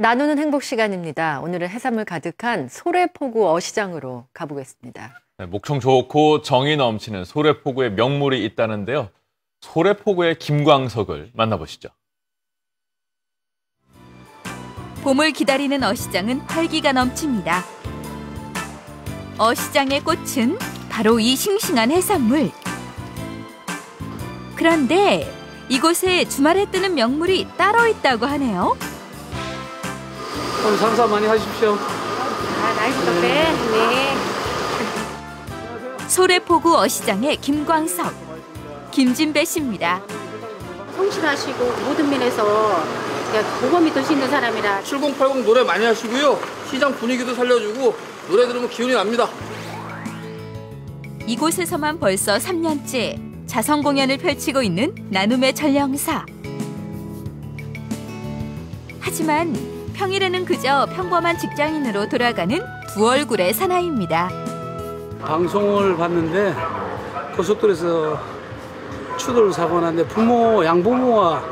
나누는 행복 시간입니다. 오늘은 해산물 가득한 소래포구 어시장으로 가보겠습니다. 네, 목청 좋고 정이 넘치는 소래포구의 명물이 있다는데요. 소래포구의 김광석을 만나보시죠. 봄을 기다리는 어시장은 활기가 넘칩니다. 어시장의 꽃은 바로 이 싱싱한 해산물. 그런데 이곳에 주말에 뜨는 명물이 따로 있다고 하네요. 오늘 장사 많이 하십시오. 아, 날씨 덥네. 네. 소래포구 어시장의 김광석, 김진배 씨입니다. 성실하시고 모든 면에서 모범이 될수 있는 사람이라 7080 노래 많이 하시고요. 시장 분위기도 살려주고 노래 들으면 기운이 납니다. 이곳에서만 벌써 3년째 자선 공연을 펼치고 있는 나눔의 전령사. 하지만 평일에는 그저 평범한 직장인으로 돌아가는 두 얼굴의 사나이입니다. 방송을 봤는데 고속도로에서 추돌 사고 났는데 부모 양부모가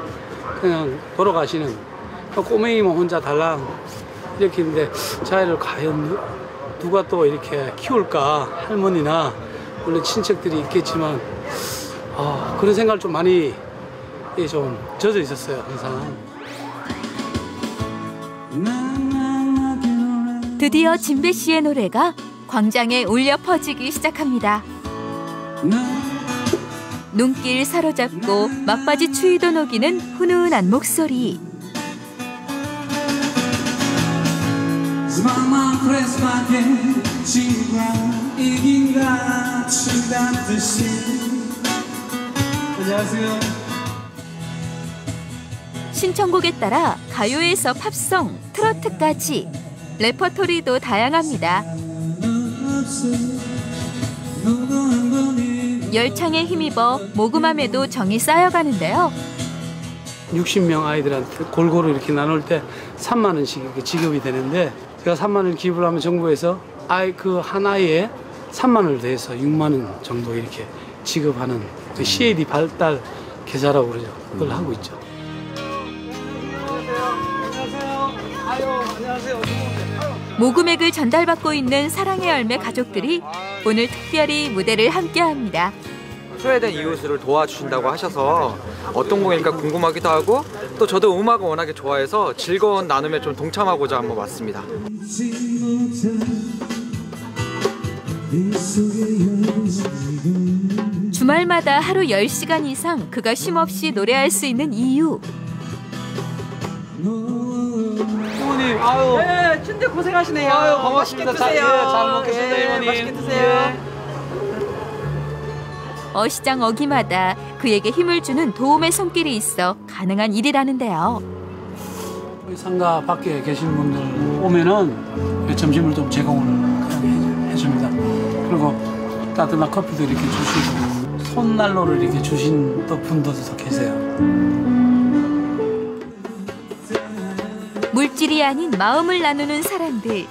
그냥 돌아가시는 꼬맹이만 혼자 달랑 이렇게 있는데 자기를 과연 누, 누가 또 이렇게 키울까 할머니나 물론 친척들이 있겠지만 아, 그런 생각을 좀 많이 예, 좀 젖어 있었어요 항상. 드디어 진배 씨의 노래가 광장에 울려 퍼지기 시작합니다. 눈길 사로잡고 막바지 추위도 녹이는 훈훈한 목소리. 안녕하세요. 신청곡에 따라 가요에서 팝송, 트로트까지 레퍼토리도 다양합니다. 열창에 힘입어 모금함에도 정이 쌓여가는데요. 60명 아이들한테 골고루 이렇게 나눌 때 3만 원씩 이렇게 지급이 되는데 제가 3만 원 기부를 하면 정부에서 아이 그 하나에 3만 원을 더해서 6만 원 정도 이렇게 지급하는 그 CAD 발달 계좌라고 그러죠. 그걸 하고 있죠. 모금액을 전달받고 있는 사랑의 열매 가족들이 오늘 특별히 무대를 함께합니다. 소외된 이웃을 도와주신다고 하셔서 어떤 곡일까 궁금하기도 하고 또 저도 음악을 워낙에 좋아해서 즐거운 나눔에 좀 동참하고자 한번 왔습니다. 주말마다 하루 10시간 이상 그가 쉼없이 노래할 수 있는 이유. 이모님, 아유. 네, 춘대 고생하시네요. 아유, 고맙습니다. 맛있게 드세요. 잘, 예, 잘 먹겠습니다, 예, 이모님. 맛있게 드세요. 어시장 어기마다 그에게 힘을 주는 도움의 손길이 있어 가능한 일이라는데요. 우리 상가 밖에 계신 분들 오면은 점심을 좀 제공을 그냥 해줍니다. 그리고 따뜻한 커피도 이렇게 주시고 손난로를 이렇게 주신 또 분들도 계세요. 물질이 아닌 마음을 나누는 사람들.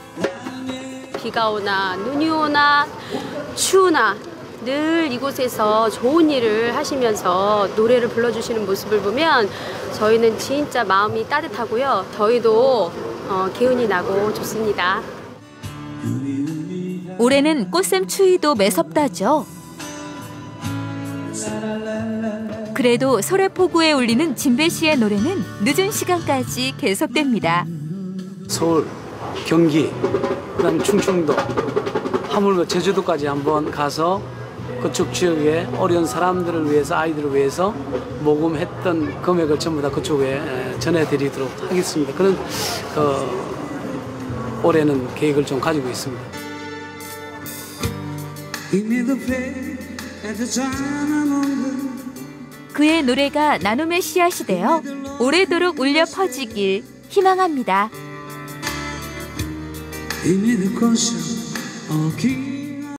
비가 오나 눈이 오나 추우나 늘 이곳에서 좋은 일을 하시면서 노래를 불러주시는 모습을 보면 저희는 진짜 마음이 따뜻하고요. 저희도 어, 기운이 나고 좋습니다. 올해는 꽃샘 추위도 매섭다죠. 그래도 소래포구에 울리는 진배 씨의 노래는 늦은 시간까지 계속됩니다. 서울, 경기, 그다음 충청도, 하물며 제주도까지 한번 가서 그쪽 지역에 어려운 사람들을 위해서 아이들을 위해서 모금했던 금액을 전부 다 그쪽에 에, 전해드리도록 하겠습니다. 그런 그, 올해는 계획을 좀 가지고 있습니다. 그의 노래가 나눔의 씨앗이 되어 오래도록 울려 퍼지길 희망합니다. 그